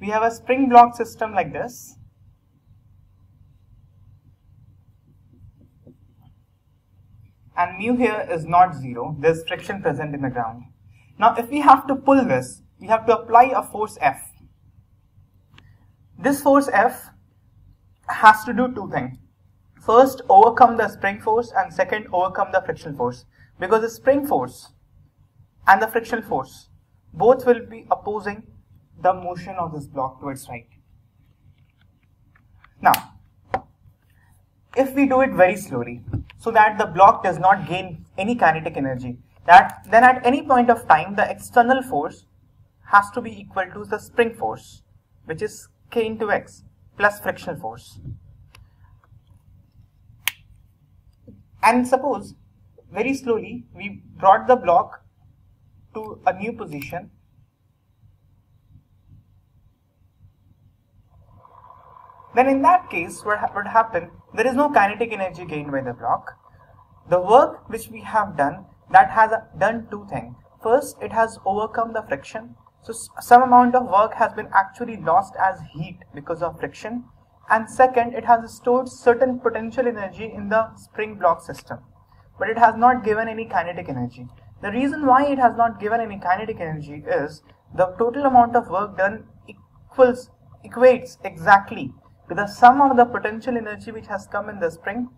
we have a spring block system like this. And mu here is not zero. There's friction present in the ground. Now if we have to pull this we have to apply a force F. This force F has to do two things. First overcome the spring force and second overcome the friction force. Because the spring force and the friction force both will be opposing the motion of this block towards right. Now, if we do it very slowly, so that the block does not gain any kinetic energy, that then at any point of time the external force has to be equal to the spring force, which is k into x plus frictional force. And suppose very slowly we brought the block to a new position then in that case what would happen there is no kinetic energy gained by the block. The work which we have done that has uh, done two things. First it has overcome the friction. So some amount of work has been actually lost as heat because of friction. And second it has stored certain potential energy in the spring block system. But it has not given any kinetic energy. The reason why it has not given any kinetic energy is the total amount of work done equals equates exactly to the sum of the potential energy which has come in the spring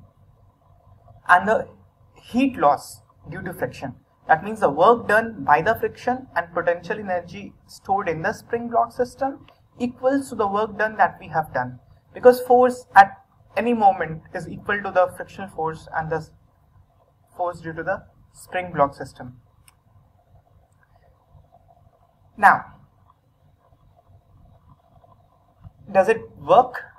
and the heat loss due to friction. That means the work done by the friction and potential energy stored in the spring block system equals to the work done that we have done. Because force at any moment is equal to the frictional force and the force due to the spring block system. Now, does it work?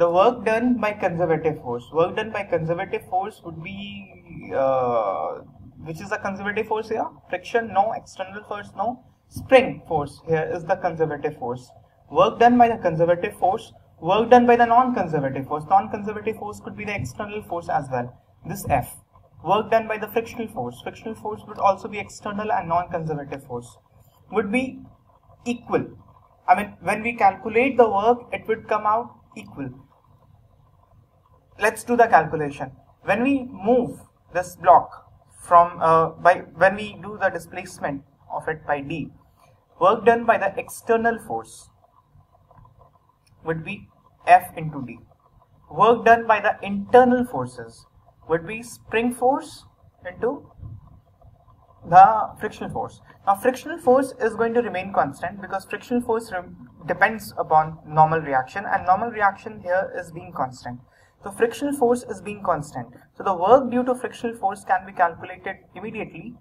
The work done by conservative force. Work done by conservative force would be, uh, which is the conservative force here? Friction, no. External force, no. Spring force here is the conservative force. Work done by the conservative force. Work done by the non-conservative force. Non-conservative force could be the external force as well. This F work done by the frictional force. Frictional force would also be external and non-conservative force. Would be equal. I mean, when we calculate the work, it would come out equal. Let's do the calculation. When we move this block from, uh, by when we do the displacement of it by D, work done by the external force would be F into D. Work done by the internal forces would be spring force into the frictional force. Now frictional force is going to remain constant because frictional force depends upon normal reaction and normal reaction here is being constant. So frictional force is being constant. So the work due to frictional force can be calculated immediately.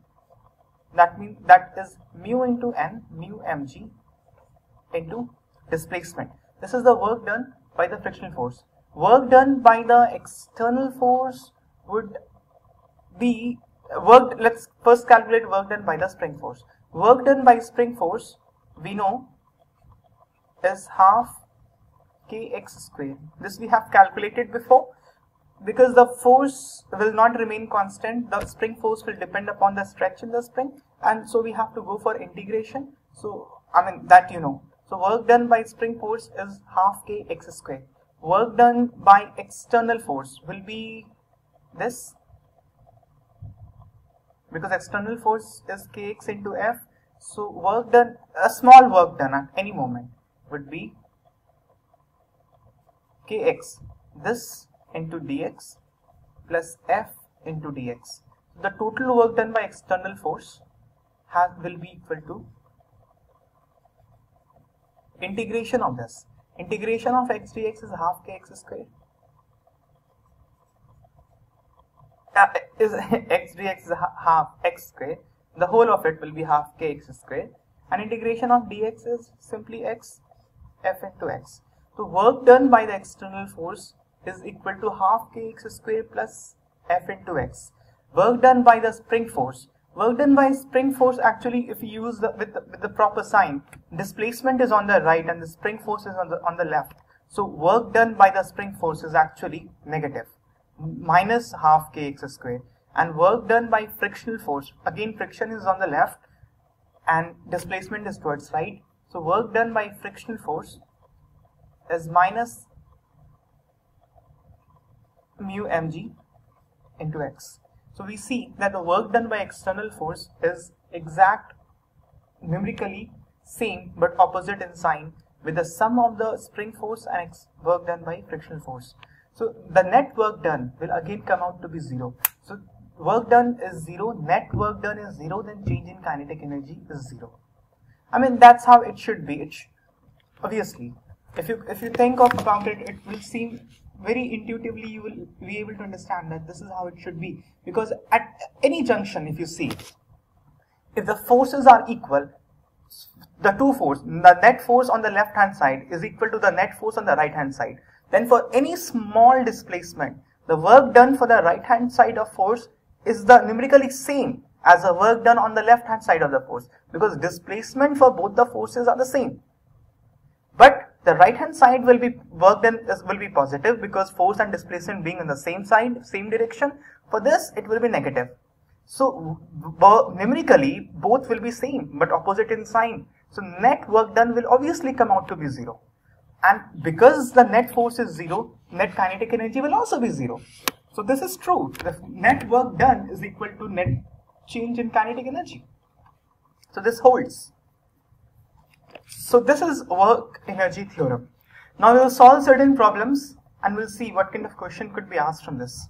That means that is mu into n, mu mg into displacement. This is the work done by the frictional force. Work done by the external force would be work let's first calculate work done by the spring force work done by spring force we know is half kx square. This we have calculated before. Because the force will not remain constant the spring force will depend upon the stretch in the spring. And so we have to go for integration. So i mean that you know. So work done by spring force is half kx square. Work done by external force will be this. Because external force is kx into f. So work done a small work done at any moment would be kx this into dx plus f into dx. The total work done by external force has will be equal to integration of this. Integration of x dx is half kx square. Uh, is x dx is half x square. The whole of it will be half kx square. And integration of dx is simply x f into x so work done by the external force is equal to half kx square plus f into x. Work done by the spring force. Work done by spring force actually if you use the with, the with the proper sign displacement is on the right and the spring force is on the on the left. So work done by the spring force is actually negative. Minus half kx square. And work done by frictional force again friction is on the left and displacement is towards right. So work done by frictional force is minus mu mg into x. So we see that the work done by external force is exact numerically same but opposite in sign with the sum of the spring force and work done by frictional force. So the net work done will again come out to be zero. So work done is zero, net work done is zero, then change in kinetic energy is zero. I mean that's how it should be. It sh obviously, if you if you think of about it, it will seem very intuitively you will be able to understand that this is how it should be. Because at any junction if you see if the forces are equal the two force the net force on the left hand side is equal to the net force on the right hand side then for any small displacement the work done for the right hand side of force is the numerically same as the work done on the left hand side of the force. Because displacement for both the forces are the same. But the right hand side will be work done will be positive because force and displacement being in the same side same direction for this it will be negative. So numerically both will be same but opposite in sign. So net work done will obviously come out to be zero. And because the net force is zero net kinetic energy will also be zero. So this is true. The net work done is equal to net change in kinetic energy. So this holds so this is work energy theorem. Now we will solve certain problems and we'll see what kind of question could be asked from this.